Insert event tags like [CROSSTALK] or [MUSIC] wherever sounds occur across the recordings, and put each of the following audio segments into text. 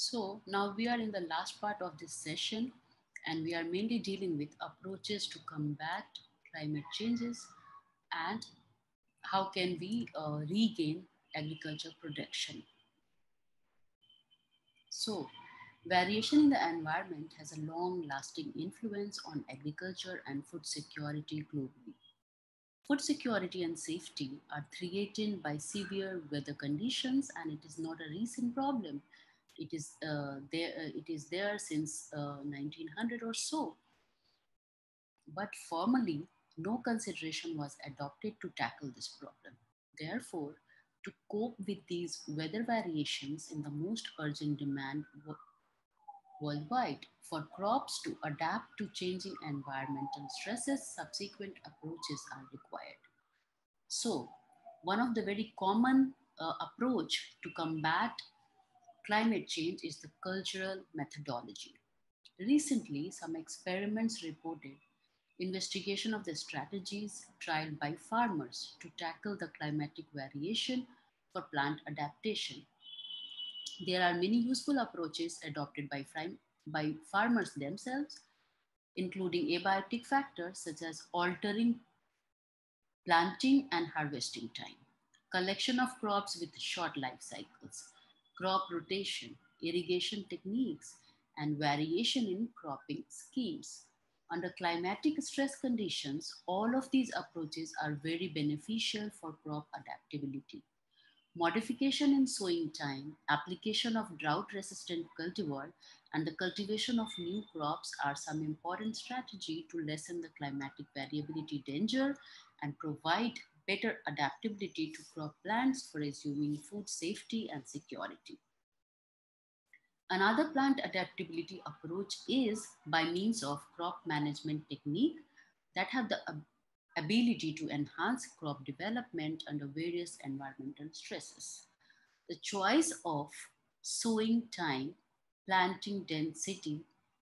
So now we are in the last part of this session and we are mainly dealing with approaches to combat climate changes and how can we uh, regain agriculture production. So variation in the environment has a long lasting influence on agriculture and food security globally. Food security and safety are threatened by severe weather conditions and it is not a recent problem it is uh, there uh, it is there since 1900 uh, or so. But formally no consideration was adopted to tackle this problem. Therefore to cope with these weather variations in the most urgent demand worldwide for crops to adapt to changing environmental stresses subsequent approaches are required. So one of the very common uh, approach to combat climate change is the cultural methodology. Recently, some experiments reported investigation of the strategies tried by farmers to tackle the climatic variation for plant adaptation. There are many useful approaches adopted by, by farmers themselves, including abiotic factors such as altering planting and harvesting time, collection of crops with short life cycles, crop rotation, irrigation techniques, and variation in cropping schemes. Under climatic stress conditions, all of these approaches are very beneficial for crop adaptability. Modification in sowing time, application of drought-resistant cultivar, and the cultivation of new crops are some important strategy to lessen the climatic variability danger and provide better adaptability to crop plants for assuming food safety and security. Another plant adaptability approach is by means of crop management technique that have the ability to enhance crop development under various environmental stresses. The choice of sowing time, planting density,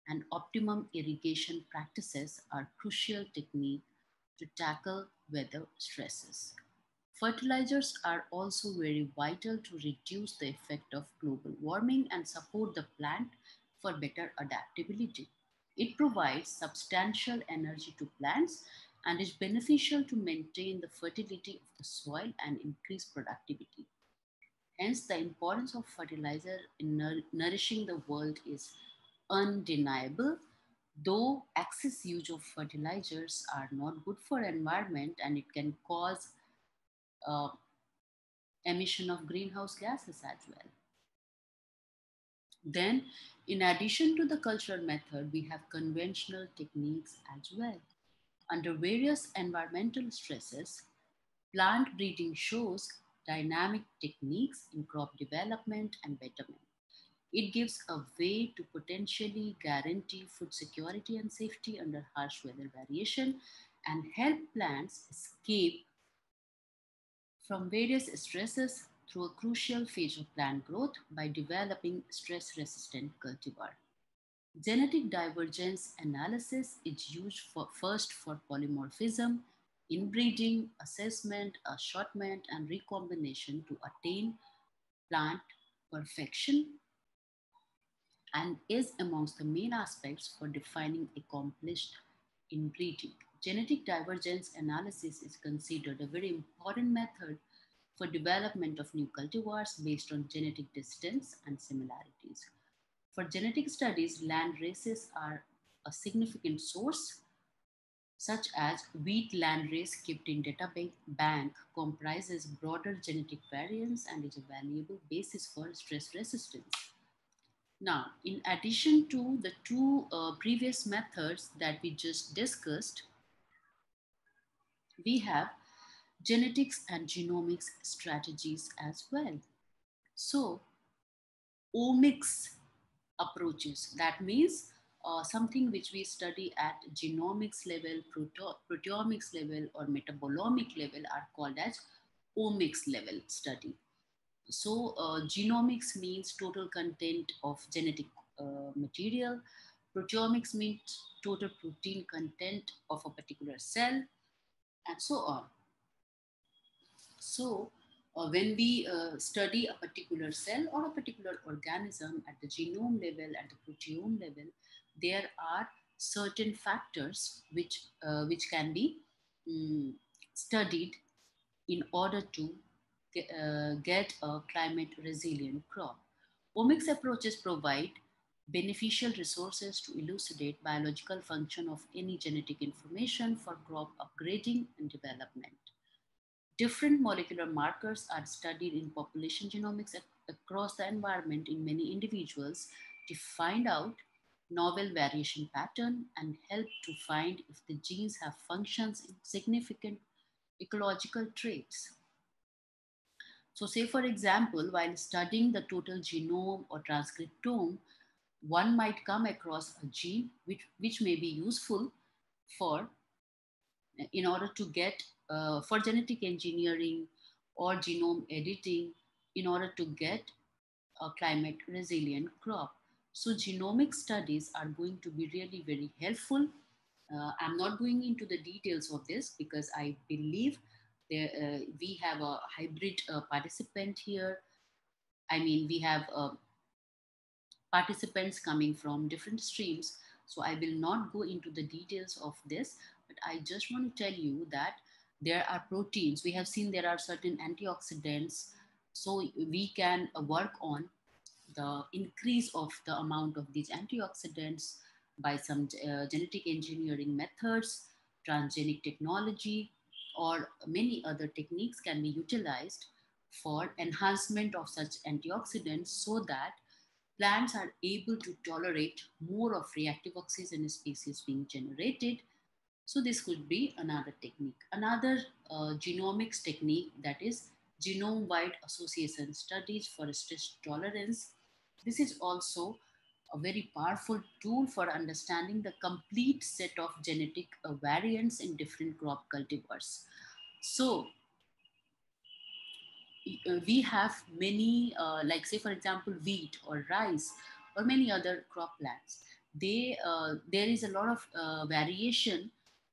and optimum irrigation practices are crucial technique to tackle weather stresses. Fertilizers are also very vital to reduce the effect of global warming and support the plant for better adaptability. It provides substantial energy to plants and is beneficial to maintain the fertility of the soil and increase productivity. Hence, the importance of fertilizer in nourishing the world is undeniable though excess use of fertilizers are not good for environment and it can cause uh, emission of greenhouse gases as well. Then, in addition to the cultural method, we have conventional techniques as well. Under various environmental stresses, plant breeding shows dynamic techniques in crop development and betterment. It gives a way to potentially guarantee food security and safety under harsh weather variation and help plants escape from various stresses through a crucial phase of plant growth by developing stress-resistant cultivar. Genetic divergence analysis is used for, first for polymorphism, inbreeding, assessment, assortment, and recombination to attain plant perfection and is amongst the main aspects for defining accomplished inbreeding. Genetic divergence analysis is considered a very important method for development of new cultivars based on genetic distance and similarities. For genetic studies, land races are a significant source, such as wheat land race kept in data bank comprises broader genetic variants and is a valuable basis for stress resistance. Now, in addition to the two uh, previous methods that we just discussed, we have genetics and genomics strategies as well. So, omics approaches, that means uh, something which we study at genomics level, prote proteomics level, or metabolomic level are called as omics level study. So uh, genomics means total content of genetic uh, material. Proteomics means total protein content of a particular cell and so on. So uh, when we uh, study a particular cell or a particular organism at the genome level, at the proteome level, there are certain factors which, uh, which can be um, studied in order to uh, get a climate resilient crop. Omics approaches provide beneficial resources to elucidate biological function of any genetic information for crop upgrading and development. Different molecular markers are studied in population genomics across the environment in many individuals to find out novel variation pattern and help to find if the genes have functions in significant ecological traits. So say for example, while studying the total genome or transcriptome, one might come across a gene which, which may be useful for in order to get uh, for genetic engineering or genome editing in order to get a climate resilient crop. So genomic studies are going to be really very helpful. Uh, I'm not going into the details of this because I believe there, uh, we have a hybrid uh, participant here. I mean, we have uh, participants coming from different streams. So I will not go into the details of this, but I just want to tell you that there are proteins. We have seen there are certain antioxidants. So we can work on the increase of the amount of these antioxidants by some uh, genetic engineering methods, transgenic technology, or many other techniques can be utilized for enhancement of such antioxidants so that plants are able to tolerate more of reactive oxygen species being generated. So this could be another technique. Another uh, genomics technique that is genome-wide association studies for stress tolerance. This is also a very powerful tool for understanding the complete set of genetic uh, variants in different crop cultivars. So uh, we have many, uh, like say for example, wheat or rice or many other crop plants. They, uh, there is a lot of uh, variation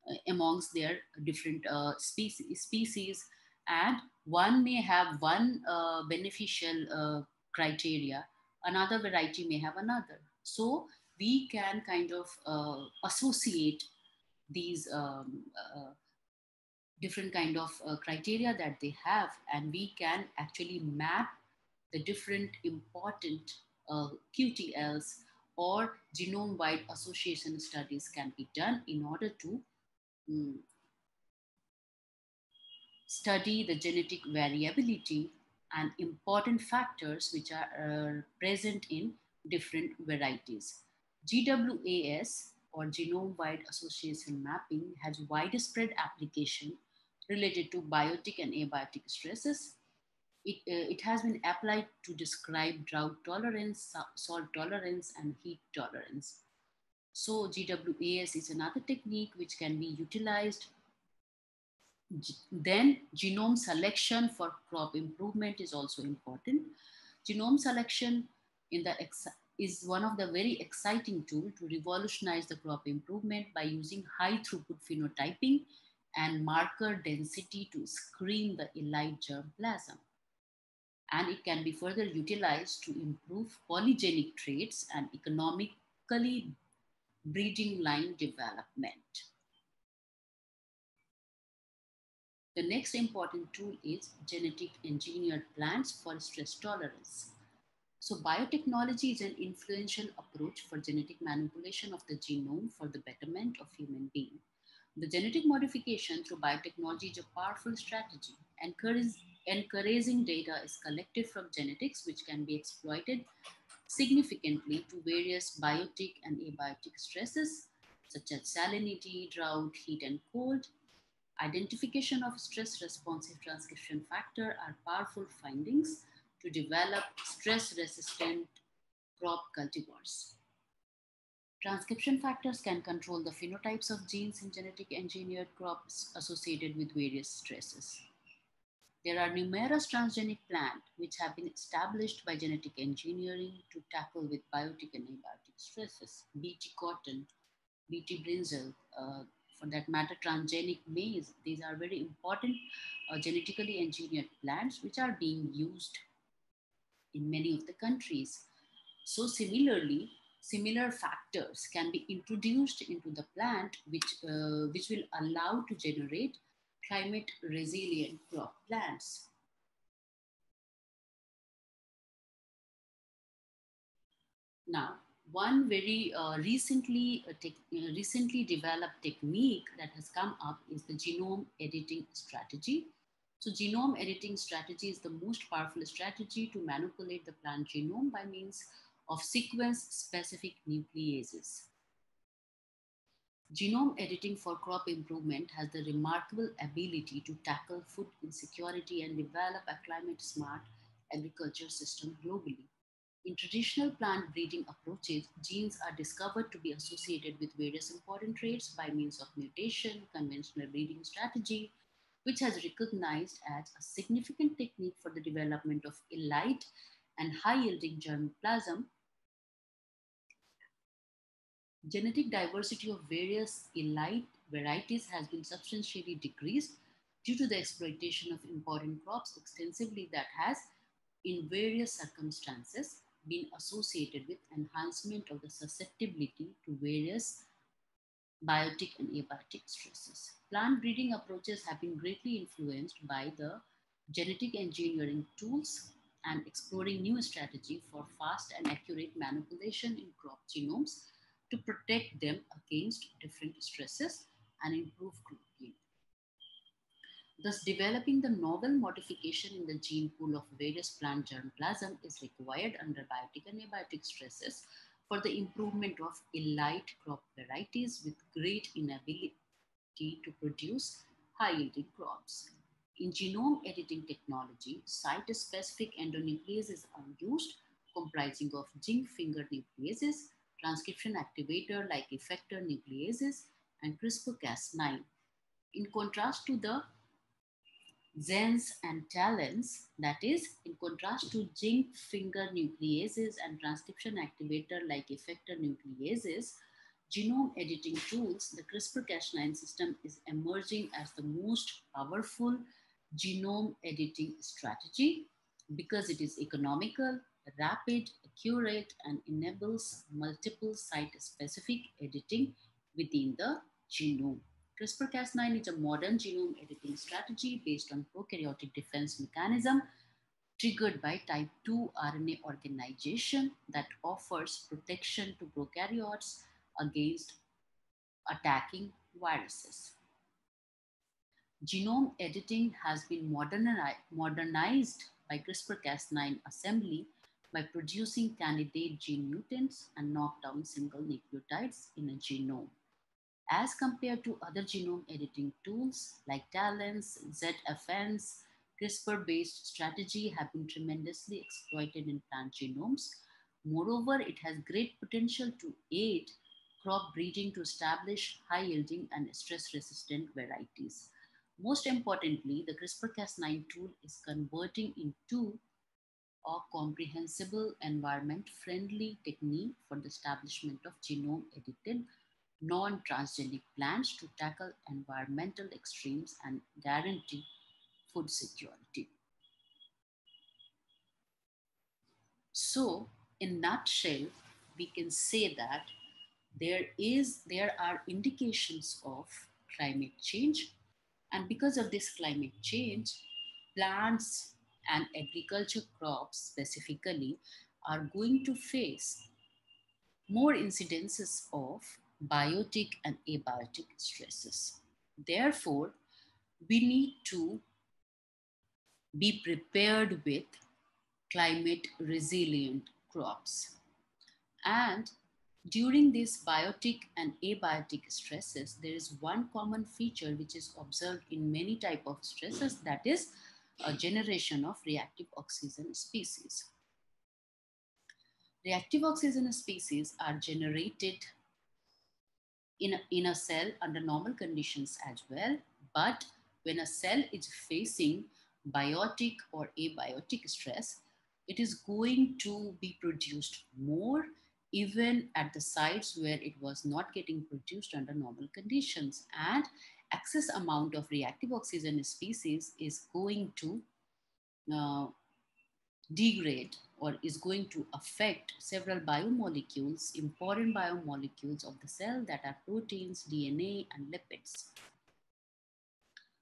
uh, amongst their different species, species and one may have one beneficial criteria, another variety may have another. So we can kind of associate these um, different kind of uh, criteria that they have and we can actually map the different important uh, QTLs or genome-wide association studies can be done in order to um, study the genetic variability and important factors which are uh, present in different varieties. GWAS or genome-wide association mapping has widespread application related to biotic and abiotic stresses. It, uh, it has been applied to describe drought tolerance, salt tolerance, and heat tolerance. So GWAS is another technique which can be utilized. Then genome selection for crop improvement is also important. Genome selection in the is one of the very exciting tool to revolutionize the crop improvement by using high throughput phenotyping and marker density to screen the elite germplasm. And it can be further utilized to improve polygenic traits and economically breeding line development. The next important tool is genetic engineered plants for stress tolerance. So biotechnology is an influential approach for genetic manipulation of the genome for the betterment of human being. The genetic modification through biotechnology is a powerful strategy. Encouraging data is collected from genetics, which can be exploited significantly to various biotic and abiotic stresses, such as salinity, drought, heat, and cold. Identification of stress responsive transcription factor are powerful findings to develop stress resistant crop cultivars. Transcription factors can control the phenotypes of genes in genetic engineered crops associated with various stresses. There are numerous transgenic plants which have been established by genetic engineering to tackle with biotic and abiotic stresses. BT cotton, BT brinjal, uh, for that matter, transgenic maize. These are very important uh, genetically engineered plants which are being used in many of the countries. So similarly, similar factors can be introduced into the plant which, uh, which will allow to generate climate resilient crop plants. Now, one very uh, recently, uh, uh, recently developed technique that has come up is the genome editing strategy. So genome editing strategy is the most powerful strategy to manipulate the plant genome by means of sequence-specific nucleases. Genome editing for crop improvement has the remarkable ability to tackle food insecurity and develop a climate-smart agriculture system globally. In traditional plant breeding approaches, genes are discovered to be associated with various important traits by means of mutation, conventional breeding strategy, which has recognized as a significant technique for the development of elite and high-yielding germplasm. Genetic diversity of various elite varieties has been substantially decreased due to the exploitation of important crops extensively that has, in various circumstances, been associated with enhancement of the susceptibility to various biotic and abiotic stresses. Plant breeding approaches have been greatly influenced by the genetic engineering tools and exploring new strategy for fast and accurate manipulation in crop genomes to protect them against different stresses and improve yield. Thus, developing the novel modification in the gene pool of various plant germplasm is required under biotic and abiotic stresses for the improvement of elite crop varieties with great inability to produce high-yielding crops. In genome editing technology, site-specific endonucleases are used comprising of zinc finger nucleases, transcription activator like effector nucleases, and CRISPR-Cas9. In contrast to the Zens and talens, that is, in contrast to zinc finger nucleases and transcription activator like effector nucleases, genome editing tools, the CRISPR-Cas9 system is emerging as the most powerful genome editing strategy because it is economical, rapid, accurate, and enables multiple site-specific editing within the genome. CRISPR-Cas9 is a modern genome editing strategy based on prokaryotic defense mechanism triggered by type 2 RNA organization that offers protection to prokaryotes against attacking viruses. Genome editing has been modernized by CRISPR-Cas9 assembly by producing candidate gene mutants and knockdown single nucleotides in a genome as compared to other genome editing tools like Talens, ZFNs, CRISPR-based strategy have been tremendously exploited in plant genomes. Moreover, it has great potential to aid crop breeding to establish high-yielding and stress-resistant varieties. Most importantly, the CRISPR-Cas9 tool is converting into a comprehensible environment-friendly technique for the establishment of genome-edited non-transgenic plants to tackle environmental extremes and guarantee food security. So, in nutshell, we can say that there is there are indications of climate change, and because of this climate change, plants and agriculture crops specifically are going to face more incidences of biotic and abiotic stresses. Therefore, we need to be prepared with climate resilient crops. And during these biotic and abiotic stresses, there is one common feature which is observed in many type of stresses that is a generation of reactive oxygen species. Reactive oxygen species are generated in a, in a cell under normal conditions as well. But when a cell is facing biotic or abiotic stress, it is going to be produced more even at the sites where it was not getting produced under normal conditions. And excess amount of reactive oxygen species is going to uh, degrade or is going to affect several biomolecules, important biomolecules of the cell that are proteins, DNA, and lipids.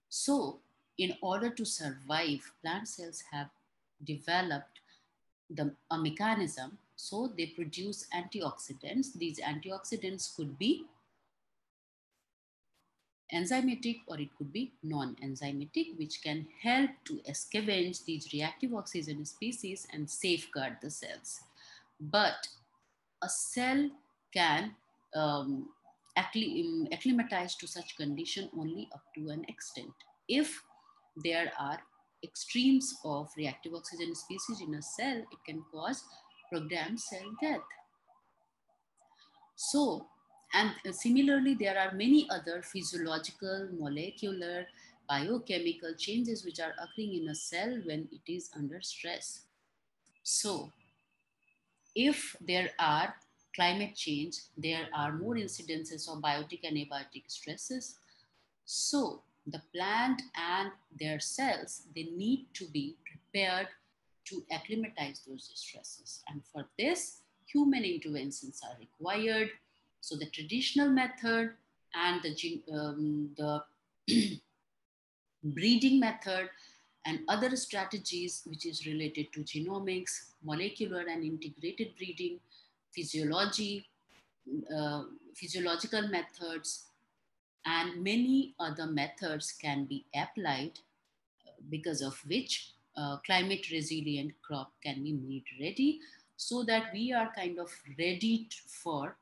So, in order to survive, plant cells have developed the, a mechanism. So, they produce antioxidants. These antioxidants could be enzymatic or it could be non-enzymatic, which can help to scavenge these reactive oxygen species and safeguard the cells. But a cell can um, acclimatize to such condition only up to an extent. If there are extremes of reactive oxygen species in a cell, it can cause programmed cell death. So and uh, similarly, there are many other physiological, molecular, biochemical changes which are occurring in a cell when it is under stress. So, if there are climate change, there are more incidences of biotic and abiotic stresses. So, the plant and their cells, they need to be prepared to acclimatize those stresses. And for this, human interventions are required so the traditional method and the, um, the [CLEARS THROAT] breeding method and other strategies which is related to genomics, molecular and integrated breeding, physiology, uh, physiological methods, and many other methods can be applied uh, because of which uh, climate resilient crop can be made ready so that we are kind of ready for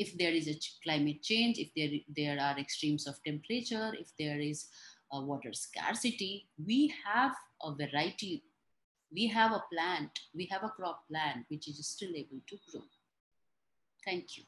if there is a climate change, if there, there are extremes of temperature, if there is a water scarcity, we have a variety, we have a plant, we have a crop plant which is still able to grow. Thank you.